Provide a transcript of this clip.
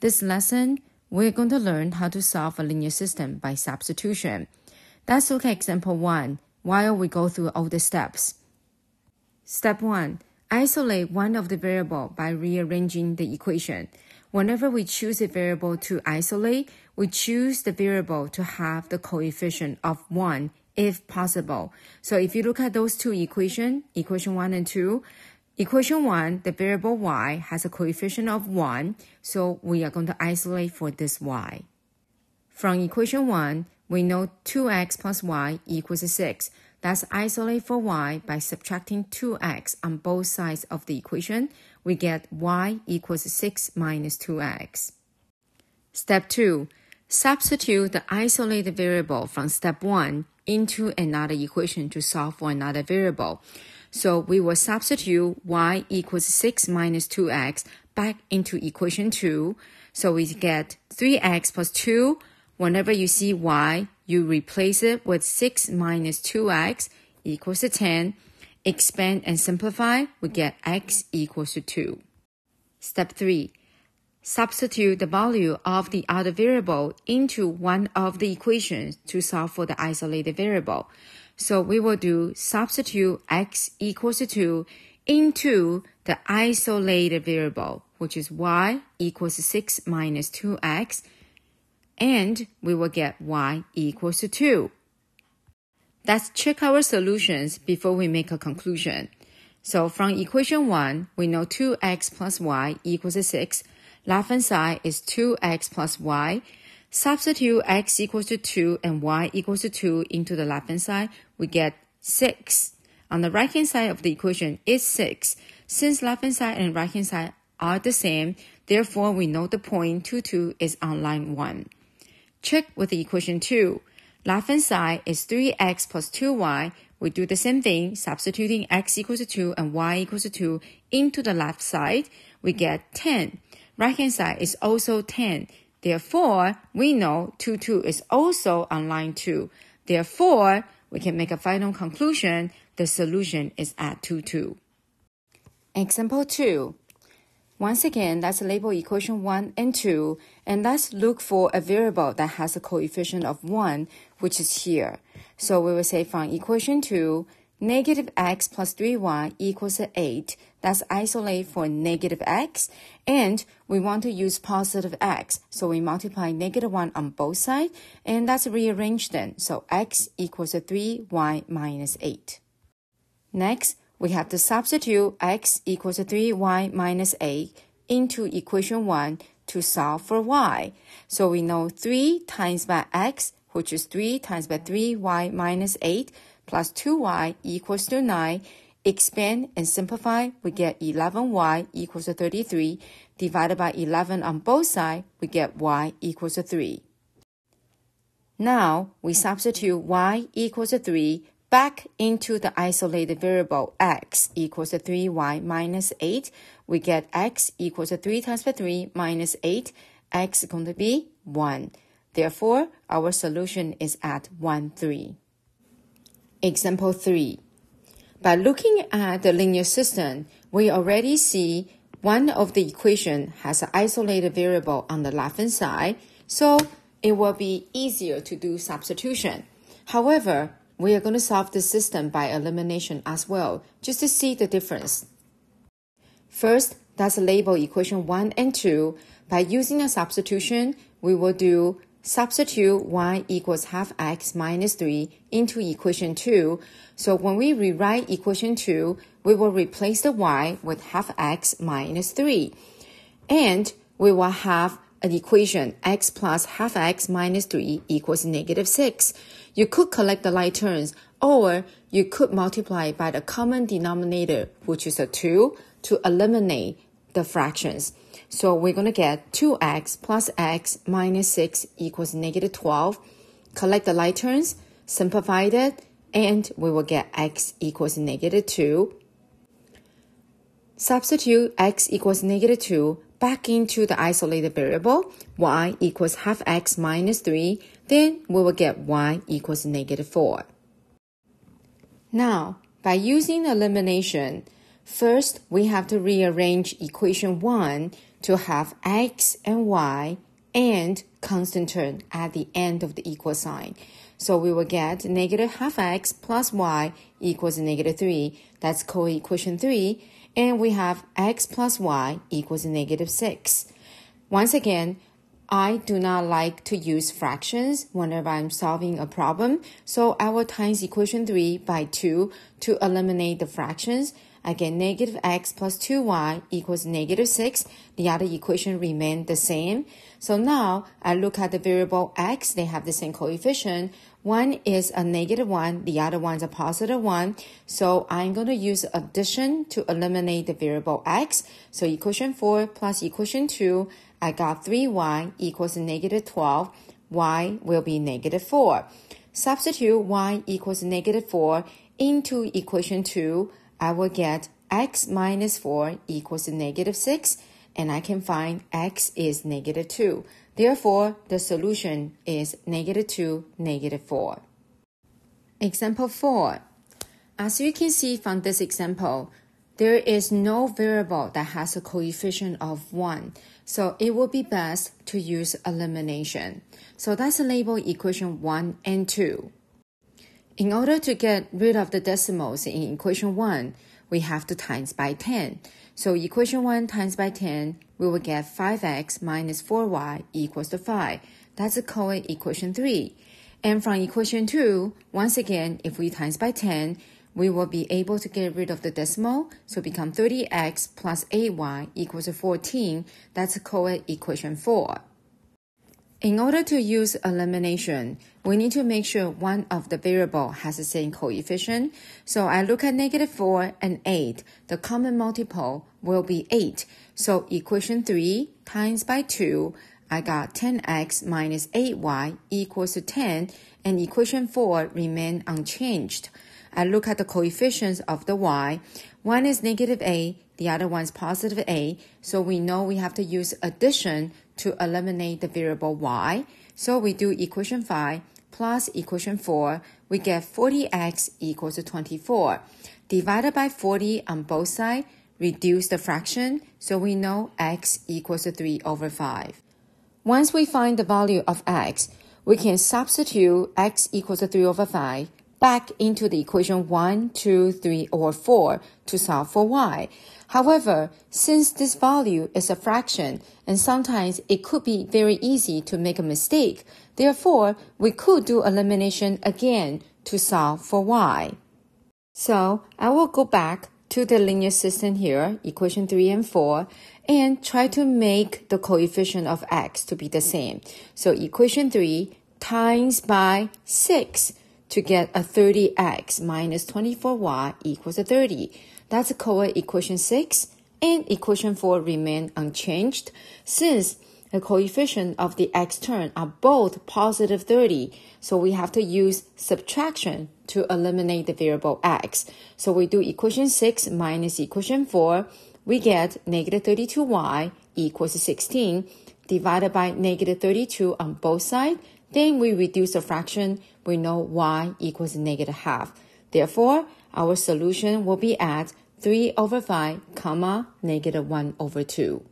This lesson, we're going to learn how to solve a linear system by substitution. Let's look at example 1 while we go through all the steps. Step 1. Isolate one of the variable by rearranging the equation. Whenever we choose a variable to isolate, we choose the variable to have the coefficient of 1 if possible. So if you look at those two equations, equation 1 and 2, equation 1, the variable y has a coefficient of 1, so we are going to isolate for this y. From equation 1, we know 2x plus y equals 6. Let's isolate for y by subtracting 2x on both sides of the equation. We get y equals 6 minus 2x. Step 2. Substitute the isolated variable from step 1 into another equation to solve for another variable. So we will substitute y equals 6 minus 2x back into equation 2. So we get 3x plus 2. Whenever you see y, you replace it with 6 minus 2x equals to 10. Expand and simplify, we get x equals to 2. Step 3. Substitute the value of the other variable into one of the equations to solve for the isolated variable. So we will do substitute x equals to 2 into the isolated variable, which is y equals 6 minus 2x, and we will get y equals to 2. Let's check our solutions before we make a conclusion. So from equation 1, we know 2x plus y equals 6 Left hand side is 2x plus y. Substitute x equals to 2 and y equals to 2 into the left hand side. We get 6. On the right hand side of the equation is 6. Since left hand side and right hand side are the same, therefore we know the point 2, 2 is on line 1. Check with the equation 2. Left hand side is 3x plus 2y. We do the same thing, substituting x equals to 2 and y equals to 2 into the left side. We get 10 right hand side is also 10. Therefore, we know 2, 2 is also on line 2. Therefore, we can make a final conclusion. The solution is at 2, 2. Example 2. Once again, let's label equation 1 and 2, and let's look for a variable that has a coefficient of 1, which is here. So we will say from equation 2, Negative x plus 3y equals 8. That's isolate for negative x. And we want to use positive x. So we multiply negative 1 on both sides. And that's rearranged then. So x equals 3y minus 8. Next, we have to substitute x equals 3y minus 8 into equation 1 to solve for y. So we know 3 times by x, which is 3 times by 3y minus 8 plus 2y equals to 9. Expand and simplify, we get 11y equals to 33. Divided by 11 on both sides, we get y equals to 3. Now, we substitute y equals to 3 back into the isolated variable x equals to 3y minus 8. We get x equals to 3 times by 3 minus 8. x is going to be 1. Therefore, our solution is at 1, 3. Example 3. By looking at the linear system, we already see one of the equation has an isolated variable on the left-hand side, so it will be easier to do substitution. However, we are going to solve the system by elimination as well, just to see the difference. First, let's label equation 1 and 2. By using a substitution, we will do Substitute y equals half x minus 3 into equation 2. So when we rewrite equation 2, we will replace the y with half x minus 3. And we will have an equation x plus half x minus 3 equals negative 6. You could collect the like terms or you could multiply by the common denominator, which is a 2, to eliminate the fractions. So we're going to get 2x plus x minus 6 equals negative 12. Collect the like terms, simplify it, and we will get x equals negative 2. Substitute x equals negative 2 back into the isolated variable, y equals half x minus 3. Then we will get y equals negative 4. Now, by using elimination, First, we have to rearrange equation 1 to have x and y and constant term at the end of the equal sign. So we will get negative half x plus y equals negative 3. That's co-equation 3. And we have x plus y equals negative 6. Once again, I do not like to use fractions whenever I'm solving a problem, so I will times equation 3 by 2 to eliminate the fractions. I get negative x plus 2y equals negative 6. The other equation remain the same. So now I look at the variable x. They have the same coefficient. One is a negative 1. The other one is a positive 1. So I'm going to use addition to eliminate the variable x. So equation 4 plus equation 2 I got 3y equals negative 12. y will be negative 4. Substitute y equals negative 4 into equation 2. I will get x minus 4 equals negative 6 and I can find x is negative 2. Therefore, the solution is negative 2, negative 4. Example 4. As you can see from this example, there is no variable that has a coefficient of 1, so it will be best to use elimination. So that's the label equation 1 and 2. In order to get rid of the decimals in equation 1, we have to times by 10. So equation 1 times by 10, we will get 5x minus 4y equals to 5. That's a co-equation 3. And from equation 2, once again, if we times by 10, we will be able to get rid of the decimal, so become 30x plus 8y equals to 14. That's a co equation 4. In order to use elimination, we need to make sure one of the variable has the same coefficient. So I look at negative 4 and 8. The common multiple will be 8. So equation 3 times by 2, I got 10x minus 8y equals to 10, and equation 4 remain unchanged. I look at the coefficients of the y. One is negative a, the other one is positive a. So we know we have to use addition to eliminate the variable y. So we do equation 5 plus equation 4. We get 40x equals to 24. Divided by 40 on both sides, reduce the fraction. So we know x equals to 3 over 5. Once we find the value of x, we can substitute x equals to 3 over 5 back into the equation 1, 2, 3, or 4 to solve for y. However, since this value is a fraction and sometimes it could be very easy to make a mistake, therefore we could do elimination again to solve for y. So I will go back to the linear system here, equation 3 and 4, and try to make the coefficient of x to be the same. So equation 3 times by 6 to get a 30x minus 24y equals a 30. That's a co-equation 6 and equation 4 remain unchanged since the coefficient of the x term are both positive 30. So we have to use subtraction to eliminate the variable x. So we do equation 6 minus equation 4. We get negative 32y equals 16 divided by negative 32 on both sides. Then we reduce the fraction we know y equals negative half. Therefore, our solution will be at 3 over 5, comma, negative 1 over 2.